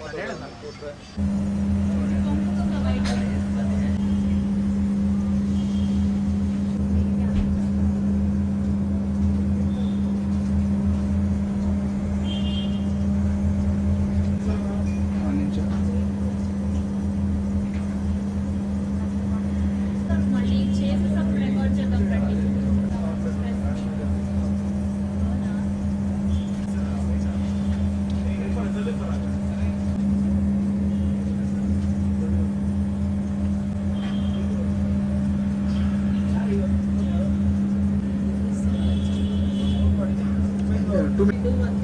మళ్ళీ Boom.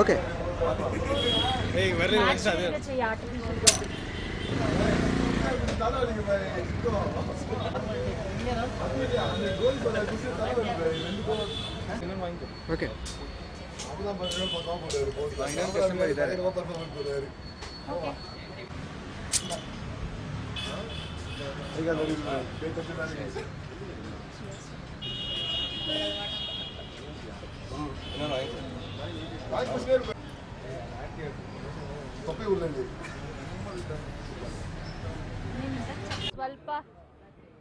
Okay చెయ్యి artificial okay स्वल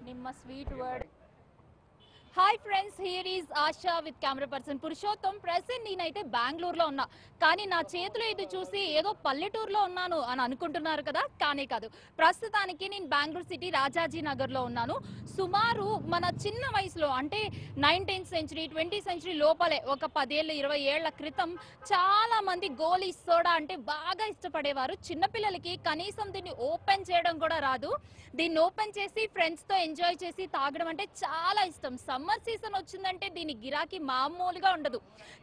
निम sweet word hi friends here is Asha with camera person Purushottam present నేనైతే బెంగళూరులో ఉన్నా. కానీ నా చేతిలో ఇది చూసి ఏదో పల్లెటూరులో ఉన్నాను అని అనుకుంటున్నారు కదా? కానే కాదు. ప్రస్తుతానికి నేను బెంగళూరు సిటీ రాజాజీ నగర్లో ఉన్నాను. సుమారు మన చిన్న వయసులో అంటే నైన్టీన్త్ సెంచరీ ట్వంటీ సెంచరీ లోపలే ఒక పదేళ్ళు ఇరవై ఏళ్ళ క్రితం చాలా మంది గోలీ సోడా అంటే బాగా ఇష్టపడేవారు. చిన్నపిల్లలకి కనీసం దీన్ని ఓపెన్ చేయడం కూడా రాదు. దీన్ని ఓపెన్ చేసి ఫ్రెండ్స్తో ఎంజాయ్ చేసి తాగడం అంటే చాలా ఇష్టం. సమ్మర్ సీజన్ వచ్చిందంటే దీని గిరాకీ మామూలుగా ఉండదు.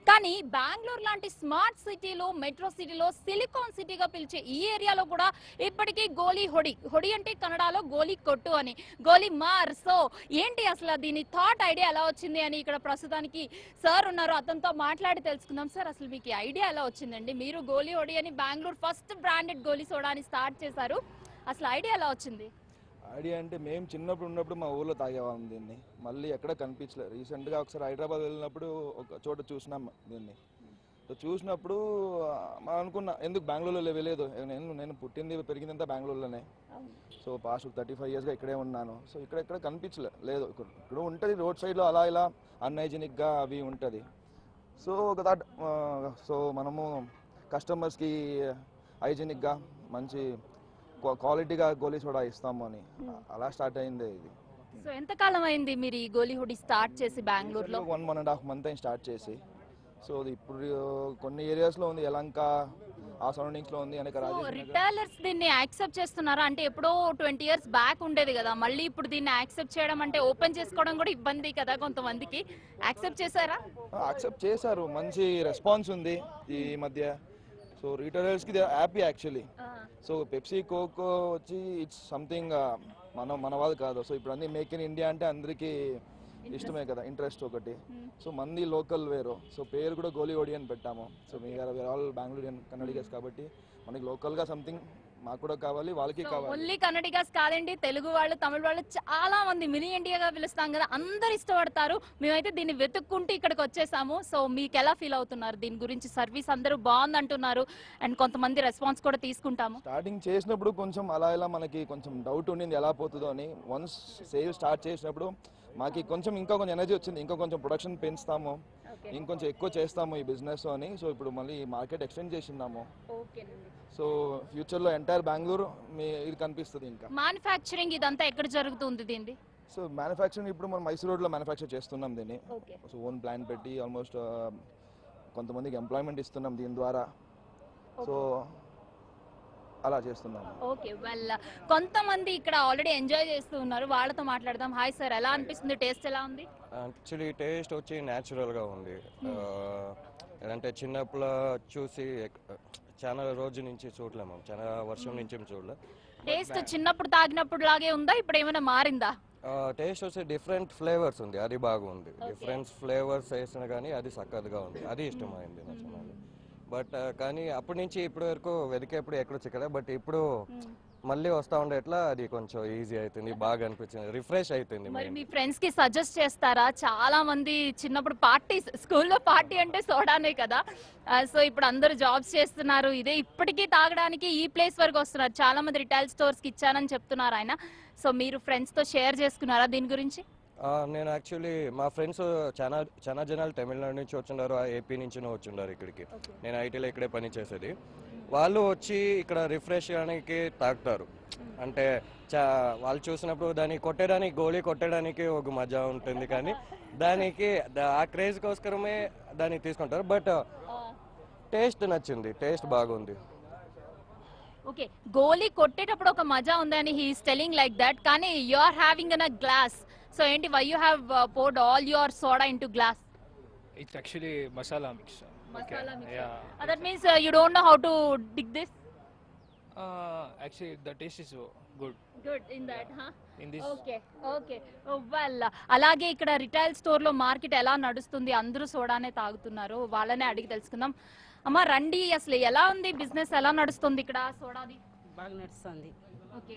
కానీ బెంగళూరు లాంటి స్మార్ట్ సిటీలో మెట్రో సిటీలో సిలికాన్ సిటీగా పిలిచే ఈ ఏరియాలో కూడా ఇప్పటికీ గోలీ హొడి. హొడి అంటే కన్నడలో గోలీ కొట్టు అని. గోలీ మార్ సో ఏంటి అసలు దీని థాట్ ఐడియా ఎలా వచ్చింది అని ఇక్కడ ప్రస్తుతానికి సార్ ఉన్నారు. అతనితో మాట్లాడి తెలుసుకుందాం. సార్ అసలు మీకు ఐడియా ఎలా వచ్చిందండి? మీరు గోలీ హొడి అని Bengaluru first branded goli soda అని స్టార్ట్ చేశారు. అసలు ఐడియా ఎలా వచ్చింది? ఐడియా అంటే మేము చిన్నప్పుడు ఉన్నప్పుడు మా ఊర్లో తాగేవాళ్ళం దీన్ని. మళ్ళీ ఎక్కడ కనిపించలేదు రీసెంట్గా ఒకసారి హైదరాబాద్ వెళ్ళినప్పుడు ఒక చోట చూసినాం దీన్ని. సో చూసినప్పుడు మనం అనుకున్నా ఎందుకు బెంగళూరులో లేవలేదు నేను నేను పుట్టింది పెరిగిందంతా బెంగళూరులోనే. సో పాస్ట్ థర్టీ ఫైవ్ ఇయర్స్గా ఇక్కడే ఉన్నాను. సో ఇక్కడ ఎక్కడ కనిపించలే లేదు. ఇక్కడ ఇక్కడ ఉంటుంది రోడ్ సైడ్లో అలా ఇలా అన్హైజీనిక్గా అవి ఉంటుంది. సో ఒక దాట్ సో మనము కస్టమర్స్కి హైజీనిక్గా మంచి క్వాలిటీగా గోలీ సోడా ఇస్తాము అని. అలా స్టార్ట్ అయింది ఇది. సో ఎంతకాలం అయింది మీరు ఈ గోలీ హుడి స్టార్ట్ చేసి బెంగళూరులో? One one and half month అయింది స్టార్ట్ చేసి. సో ఇప్పుడు కొన్ని ఏరియాస్లో ఉంది యలంక ఆ సరౌండింగ్స్లో ఉంది అనేక రిటైలర్స్ దీన్ని యాక్సెప్ట్ చేస్తున్నారా? అంటే ఎప్పుడో ట్వంటీ ఇయర్స్ బ్యాక్ ఉండేది కదా మళ్ళీ ఇప్పుడు దీన్ని యాక్సెప్ట్ చేయడం అంటే ఓపెన్ చేసుకోవడం కూడా ఇబ్బంది కదా కొంతమందికి. యాక్సెప్ట్ చేశారా? యాక్సెప్ట్ చేశారు మంచి రెస్పాన్స్ ఉంది ఈ మధ్య. So రీటైలర్స్కి happy actually. So Pepsi Coke వచ్చి ఇట్స్ సంథింగ్ మన మన వాళ్ళు కాదు. సో ఇప్పుడు అన్ని మేక్ ఇన్ ఇండియా అంటే అందరికీ ఇష్టమే కదా ఇంట్రెస్ట్ ఒకటి. సో మంది లోకల్ వేరు. సో పేరు కూడా గోలీ ఓడి అని పెట్టాము. సో మీ ఆల్ బెంగళూరియన్ కన్నడిగస్ కాబట్టి మనకి లోకల్గా సంథింగ్ మాకు కూడా కావాలి వాళ్ళకి కావాలి. ఓన్లీ కన్నడిగాస్ కాదండి తెలుగు వాళ్ళు తమిళ వాళ్ళు చాలా మంది మినీ ఇండియాగా పిలుస్తాం కదా అందరు ఇష్టపడతారు. మేమైతే దీన్ని వెతుక్కుంటూ ఇక్కడికి వచ్చేసాము. సో మీకు ఎలా ఫీల్ అవుతున్నారు? దీని గురించి సర్వీస్ అందరూ బాగుంది అంటున్నారు అండ్ కొంతమంది రెస్పాన్స్ కూడా తీసుకుంటాము. స్టార్టింగ్ చేసినప్పుడు కొంచెం అలా ఇలా మనకి కొంచెం డౌట్ ఉండింది ఎలా పోతుందో అని. వన్స్ సేవ్ స్టార్ట్ చేసినప్పుడు మాకు కొంచెం ఇంకా కొంచెం ఎనర్జీ వచ్చింది ఇంకా కొంచెం ప్రొడక్షన్ పెంచుతాము. ఇంకొంచెం ఎక్కువ చేస్తాము ఈ బిజినెస్ అని. సో ఇప్పుడు మళ్ళీ మార్కెట్ ఎక్స్టెండ్ చేసినాము సో ఫ్యూచర్లో ఎంటైర్ బెంగళూరు మీ ఇది కనిపిస్తుంది ఇంకా. మ్యానుఫ్యాక్చరింగ్ ఇదంతా ఎక్కడ జరుగుతుంది దీన్ని? సో మ్యానుఫ్యాక్చరింగ్ ఇప్పుడు మనం మైసూర్ రోడ్లో మ్యానుఫ్యాక్చర్ చేస్తున్నాం దీన్ని. సో ఓన్ ప్లాన్ పెట్టి ఆల్మోస్ట్ కొంతమందికి ఎంప్లాయ్మెంట్ ఇస్తున్నాం దీని ద్వారా. సో అలా చేస్తున్నాం ఓకే వెల్ కొంతమంది ఇక్కడ ఆల్రెడీ ఎంజాయ్ చేస్తూ ఉన్నారు. వాళ్ళతో మాట్లాడదాం. హాయ్ సార్ ఎలా అనిపిస్తుంది? టేస్ట్ ఎలా ఉంది? యాక్చువల్లీ టేస్ట్ వచ్చి న్యాచురల్గా ఉంది. అంటే చిన్నప్పుడు చూసి చాలా రోజు నుంచి చూడలేము చాలా వర్షం నుంచి ఏం చూడలే. టేస్ట్ చిన్నప్పుడు తాగినప్పుడు లాగే ఉందా? ఇప్పుడు ఏమైనా మారిందా? టేస్ట్ వచ్చి డిఫరెంట్ ఫ్లేవర్స్ ఉంది. అది బాగుంది. డిఫరెంట్ ఫ్లేవర్స్ వేసిన కానీ అది చక్కగా ఉంది. అది ఇష్టమైంది నచ్చినది బట్ కానీ అప్పటి నుంచి ఇప్పటి వరకు వెతికేప్పుడు ఎక్కడ చిక్కలే బట్ ఇప్పుడు మళ్ళీ వస్తా ఉండే ఎట్లా అది కొంచెం ఈజీ అవుతుంది బాగా అనిపించింది రిఫ్రెష్ అవుతుంది మరి మీ ఫ్రెండ్స్కి సజెస్ట్ చేస్తారా? చాలా మంది చిన్నప్పుడు పార్టీ స్కూల్లో పార్టీ అంటే సోడానే కదా. సో ఇప్పుడు అందరూ జాబ్స్ చేస్తున్నారు ఇదే ఇప్పటికీ తాగడానికి ఈ ప్లేస్ వరకు వస్తున్నారు. చాలా మంది రిటైల్ స్టోర్స్కి ఇచ్చానని చెప్తున్నారు ఆయన. సో మీరు ఫ్రెండ్స్తో షేర్ చేసుకున్నారా దీని గురించి? నేను యాక్చువల్లీ మా ఫ్రెండ్స్ చాలా చాలా జనాలు తమిళనాడు నుంచి వచ్చిండారు ఏపీ నుంచి వచ్చిండారు ఇక్కడికి. నేను ఐటీలో ఇక్కడే పని చేసేది. వాళ్ళు వచ్చి ఇక్కడ రిఫ్రెష్ చేయడానికి తాగుతారు అంటే చా వాళ్ళు చూసినప్పుడు దాన్ని కొట్టడానికి గోళీ కొట్టడానికి ఒక మజా ఉంటుంది కానీ దానికి ఆ క్రేజ్ కోసరమే దాన్ని తీసుకుంటారు. బట్ టేస్ట్ నచ్చింది. టేస్ట్ బాగుంది. ఓకే. గోలీ కొట్టేటప్పుడు ఒక మజా ఉందని హీస్ టెలింగ్ లైక్ దట్ కానీ you are having an a glass so ఏంటి why you have poured all your soda into glass It's actually masala mix. Masala mix. Yeah. That means you don't know how to dig this Uh, actually, the taste is uh, good good in that హా in this. Okay okay well అలాగే ఇక్కడ retail స్టోర్లో market ఎలా నడుస్తుంది అందరూ సోడానే తాగుతున్నారు వాళ్ళనే అడిగి తెలుసుకుందాం. అమ్మ రండి అసలు ఎలా ఉంది బిజినెస్ ఎలా నడుస్తుంది ఇక్కడ సోడాది? బాగా నడుస్తుంది. ఓకే.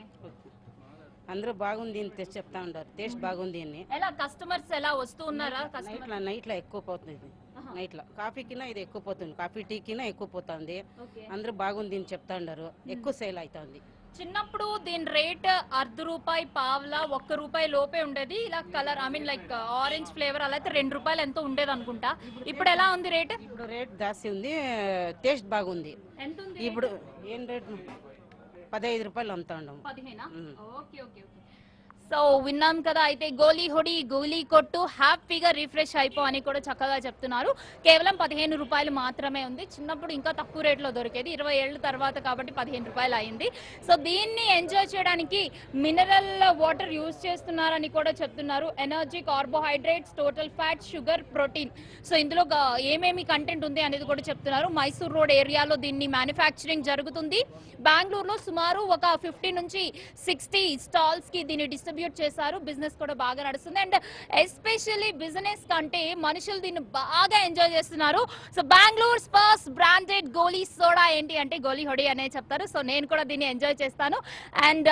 అందరూ బాగుంది అని తెచ్చి చెప్తా ఉంటారు. టేస్ట్ బాగుంది అని. ఎలా? కస్టమర్స్ ఎలా వస్తూ ఉన్నారా? కస్టమర్ నైట్లో నైట్లో ఎక్కువ పోతుంది నైట్లో. కాఫీ కిన్నా ఇది ఎక్కువ పోతుంది. కాఫీ టీ కిన్నా ఎక్కువ పోతుంది. అందరూ బాగుంది అని చెప్తా ఉన్నారు ఎక్కువ సేల్ అవుతుంది. చిన్నప్పుడు దీని రేట్ అర్ధ రూపాయి పావులా ఒక్క రూపాయి లోపే ఉండేది. ఇలా colour I mean like orange flavour అలా అయితే రెండు రూపాయలు ఎంతో ఉండేది అనుకుంటా. ఇప్పుడు ఎలా ఉంది రేట్? ఇప్పుడు రేట్ జాస్తి ఉంది. టేస్ట్ బాగుంది. ఎంత ఉంది ఇప్పుడు ఏం రేట్? పదహైదు రూపాయలు అమ్ముతా ఉండము పదిహేనా. Okay okay okay. సో విన్నాం కదా అయితే గోలీ హుడి గోలీ కొట్టు హ్యాపీగా రిఫ్రెష్ అయిపో అని కూడా చక్కగా చెప్తున్నారు. కేవలం పదిహేను రూపాయలు మాత్రమే ఉంది. చిన్నప్పుడు ఇంకా తక్కువ రేట్లో దొరికేది. ఇరవై ఏళ్ళ తర్వాత కాబట్టి పదిహేను రూపాయలు అయింది. సో దీన్ని ఎంజాయ్ చేయడానికి మినరల్ వాటర్ యూజ్ చేస్తున్నారని కూడా చెప్తున్నారు. Energy carbohydrates total fat sugar protein so ఇందులో ఏమేమి కంటెంట్ ఉంది అనేది కూడా చెప్తున్నారు. మైసూర్ రోడ్ ఏరియాలో దీన్ని మ్యానుఫ్యాక్చరింగ్ జరుగుతుంది. బెంగళూరులో సుమారు ఒక ఫిఫ్టీ నుంచి సిక్స్టీ స్టాల్స్ దీన్ని దీన్ని డిస్ట్రిబ్యూట్ చేశారు. బిజినెస్ కూడా బాగా నడుస్తుంది. అండ్ ఎస్పెషల్లీ బిజినెస్ కంటే మనుషులు దీన్ని బాగా ఎంజాయ్ చేస్తున్నారు. సో బెంగళూరు స్పర్స్ బ్రాండెడ్ గోలీ సోడా ఏంటి అంటే గోలీ హొడి అనే చెప్తారు. సో నేను కూడా దీన్ని ఎంజాయ్ చేస్తాను. అండ్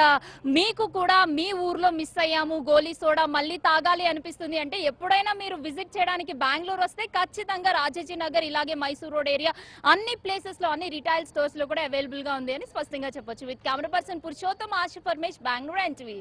మీకు కూడా మీ ఊర్లో మిస్ అయ్యాము. గోలీ సోడా మళ్ళీ తాగాలి అనిపిస్తుంది అంటే ఎప్పుడైనా మీరు విజిట్ చేయడానికి బెంగళూరు వస్తే ఖచ్చితంగా రాజాజీ నగర్ ఇలాగే మైసూర్ రోడ్ ఏరియా అన్ని ప్లేసెస్లో అన్ని రిటైల్ స్టోర్స్లో కూడా అవైలబుల్గా ఉంది అని స్పష్టంగా చెప్పొచ్చు. With camera person Purushottam Asha Paramesh Bengaluru NTV.